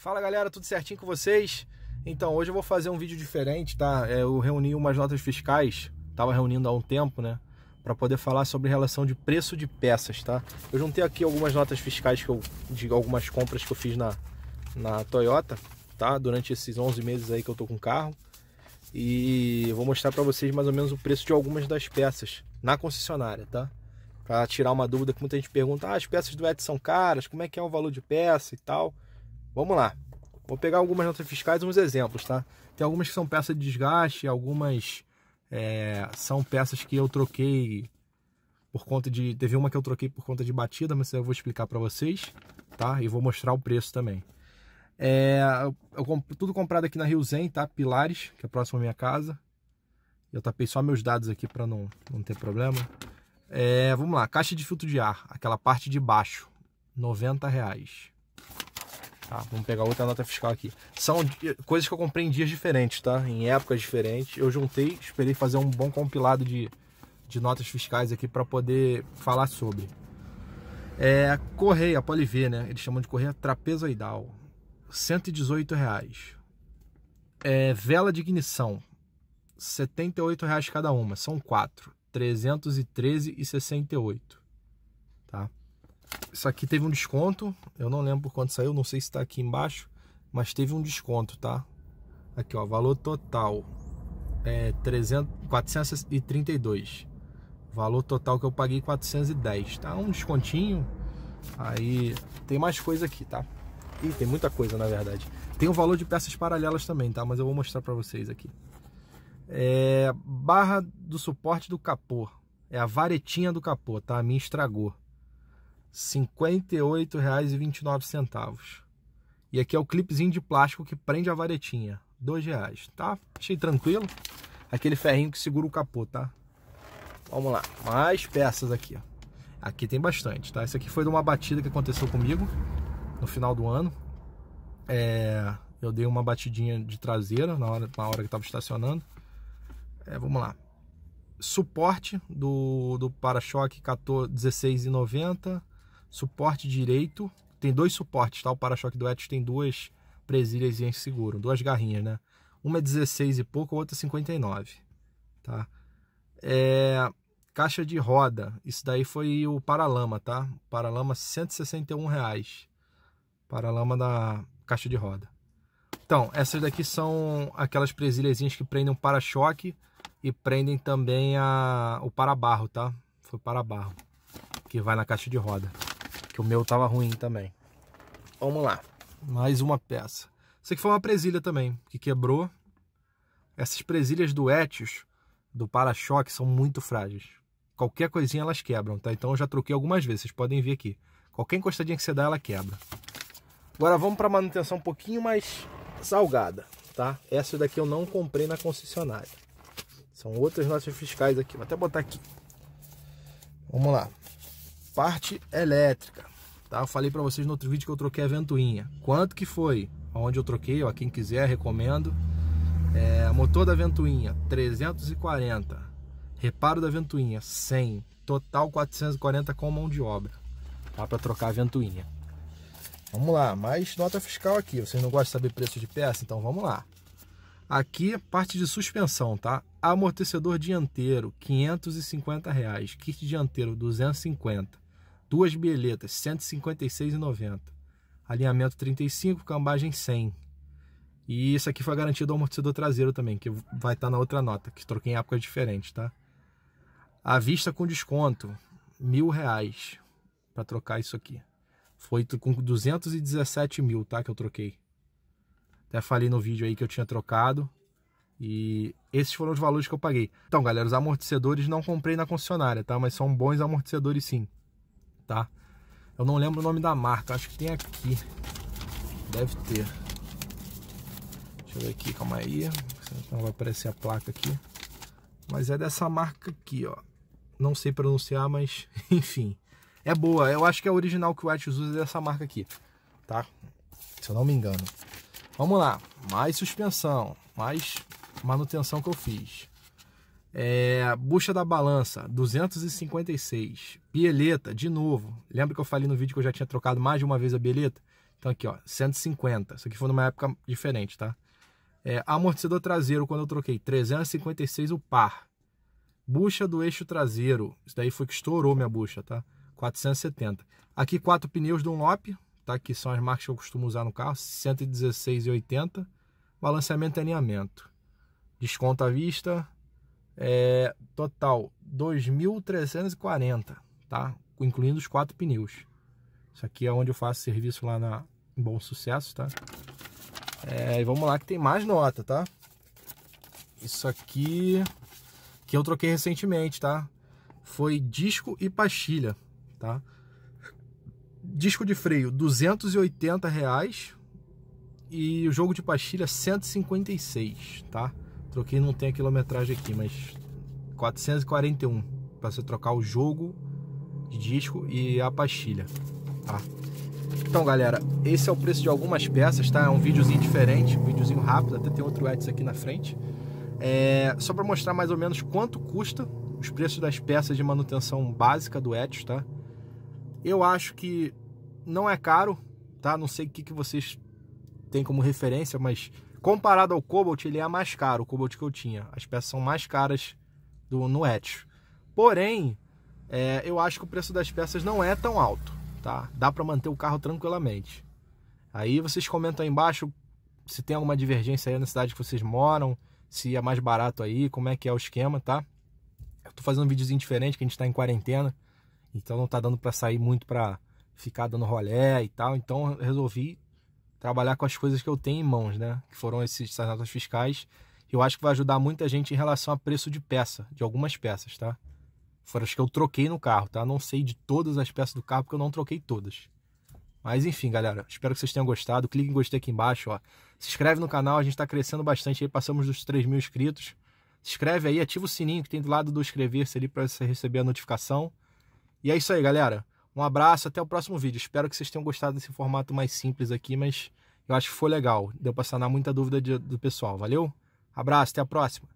Fala galera, tudo certinho com vocês? Então, hoje eu vou fazer um vídeo diferente, tá? É, eu reuni umas notas fiscais, tava reunindo há um tempo, né? Para poder falar sobre relação de preço de peças, tá? Eu juntei aqui algumas notas fiscais que eu, de algumas compras que eu fiz na, na Toyota, tá? Durante esses 11 meses aí que eu tô com o carro. E vou mostrar para vocês mais ou menos o preço de algumas das peças na concessionária, tá? Para tirar uma dúvida que muita gente pergunta, ah, as peças do Et são caras, como é que é o valor de peça e tal. Vamos lá. Vou pegar algumas notas fiscais e uns exemplos, tá? Tem algumas que são peças de desgaste, algumas é, são peças que eu troquei por conta de... Teve uma que eu troquei por conta de batida, mas eu vou explicar para vocês, tá? E vou mostrar o preço também. É, eu, tudo comprado aqui na Rio Zen, tá? Pilares, que é próximo à minha casa. Eu tapei só meus dados aqui para não, não ter problema. É, vamos lá, caixa de filtro de ar, aquela parte de baixo, 90 reais. Tá, vamos pegar outra nota fiscal aqui. São coisas que eu comprei em dias diferentes, tá? Em épocas diferentes. Eu juntei, esperei fazer um bom compilado de, de notas fiscais aqui para poder falar sobre. É, correia, Poliv, né? Eles chamam de correia trapezoidal. 118 reais. É, vela de ignição, 78 reais cada uma. São quatro. 313,68. Tá? Isso aqui teve um desconto, eu não lembro por quanto saiu, não sei se está aqui embaixo, mas teve um desconto, tá? Aqui, ó, valor total é 300, 432. Valor total que eu paguei 410, tá? Um descontinho. Aí tem mais coisa aqui, tá? Ih, tem muita coisa na verdade. Tem o valor de peças paralelas também, tá? Mas eu vou mostrar para vocês aqui. É, barra do suporte do capô. É a varetinha do capô, tá? A minha estragou. R$ 58,29. E aqui é o clipezinho de plástico que prende a varetinha. R$ reais, tá? Achei tranquilo. Aquele ferrinho que segura o capô, tá? Vamos lá. Mais peças aqui. Aqui tem bastante, tá? Esse aqui foi de uma batida que aconteceu comigo no final do ano. É, eu dei uma batidinha de traseira na hora, na hora que estava estacionando. É, vamos lá. Suporte do, do para-choque 16,90. Suporte direito. Tem dois suportes, tá? O para-choque do Etios tem duas presilhas em seguro, duas garrinhas, né? Uma é 16 e pouco, a outra é 59, tá? É, caixa de roda, isso daí foi o paralama, tá? Paralama 161 reais. Paralama da caixa de roda. Então, essas daqui são aquelas presilhazinhas que prendem o para-choque e prendem também a, o para-barro, tá? Foi para-barro que vai na caixa de roda. Que o meu tava ruim também. Vamos lá. Mais uma peça. Isso aqui foi uma presilha também, que quebrou. Essas presilhas do Etios, do para-choque, são muito frágeis. Qualquer coisinha elas quebram, tá? Então eu já troquei algumas vezes, vocês podem ver aqui. Qualquer encostadinha que você dá, ela quebra. Agora vamos para manutenção um pouquinho mais salgada, tá? Essa daqui eu não comprei na concessionária. São outras notas fiscais aqui. Vou até botar aqui. Vamos lá. Parte elétrica. Tá? Eu falei para vocês no outro vídeo que eu troquei a ventoinha. Quanto que foi? Onde eu troquei, ó, quem quiser, recomendo. É, motor da ventoinha, 340. Reparo da ventoinha, 100. Total 440 com mão de obra. Tá? Para trocar a ventoinha. Vamos lá, mais nota fiscal aqui. Vocês não gostam de saber preço de peça? Então vamos lá. Aqui parte de suspensão, tá? Amortecedor dianteiro, 550 reais. Kit dianteiro, 250. Duas bieletas, 156,90. Alinhamento 35, cambagem 100. E isso aqui foi garantido ao amortecedor traseiro também, que vai estar na outra nota, que troquei em épocas diferentes, tá? A vista com desconto, mil reais para trocar isso aqui. Foi com 217 mil, tá? Que eu troquei. Até falei no vídeo aí que eu tinha trocado. E esses foram os valores que eu paguei. Então, galera, os amortecedores não comprei na concessionária, tá? Mas são bons amortecedores sim, tá? Eu não lembro o nome da marca, acho que tem aqui. Deve ter. Deixa eu ver aqui, calma aí. Não vai aparecer a placa aqui. Mas é dessa marca aqui, ó. Não sei pronunciar, mas enfim. É boa. Eu acho que é original que o Etios usa é dessa marca aqui, tá? Se eu não me engano. Vamos lá, mais suspensão, mais manutenção que eu fiz. É, bucha da balança, 256. Bieleta, de novo. Lembra que eu falei no vídeo que eu já tinha trocado mais de uma vez a bieleta? Então aqui, ó, 150. Isso aqui foi numa época diferente, tá? É, amortecedor traseiro, quando eu troquei, 356 o par. Bucha do eixo traseiro. Isso daí foi que estourou minha bucha, tá? 470. Aqui quatro pneus Dunlop, tá? Que são as marcas que eu costumo usar no carro, 116,80. Balanceamento e alinhamento. Desconto à vista, é, total 2.340, tá? Incluindo os quatro pneus. Isso aqui é onde eu faço serviço lá na Bom Sucesso, tá? É, e vamos lá que tem mais nota, tá? Isso aqui que eu troquei recentemente, tá? Foi disco e pastilha, tá? Disco de freio 280 reais e o jogo de pastilha 156, tá? Troquei, não tem a quilometragem aqui, mas 441 para você trocar o jogo de disco e a pastilha, tá? Então, galera, esse é o preço de algumas peças, tá? É um videozinho diferente, um videozinho rápido, até tem outro Etsy aqui na frente. É, só para mostrar mais ou menos quanto custa os preços das peças de manutenção básica do Etsy, tá? Eu acho que não é caro, tá? Não sei o que, que vocês têm como referência, mas comparado ao Cobalt, ele é mais caro, o Cobalt que eu tinha. As peças são mais caras do, no Etsy. Porém, é, eu acho que o preço das peças não é tão alto tá? Dá para manter o carro tranquilamente. Aí vocês comentam aí embaixo se tem alguma divergência aí na cidade que vocês moram, se é mais barato aí, como é que é o esquema, tá? Eu tô fazendo um videozinho diferente, que a gente tá em quarentena, então não tá dando para sair muito para ficar dando rolé e tal, então resolvi trabalhar com as coisas que eu tenho em mãos, né? Que foram esses, essas notas fiscais. Eu acho que vai ajudar muita gente em relação a preço de peça, de algumas peças, tá? Foram as que eu troquei no carro, tá? Não sei de todas as peças do carro, porque eu não troquei todas. Mas enfim, galera, espero que vocês tenham gostado. Clique em gostei aqui embaixo, ó. Se inscreve no canal, a gente tá crescendo bastante aí, passamos dos 3 mil inscritos. Se inscreve aí, ativa o sininho que tem do lado do inscrever-se ali para você receber a notificação. E é isso aí, galera. Um abraço, até o próximo vídeo. Espero que vocês tenham gostado desse formato mais simples aqui, mas eu acho que foi legal. Deu para sanar muita dúvida de, do pessoal. Valeu? Abraço, até a próxima.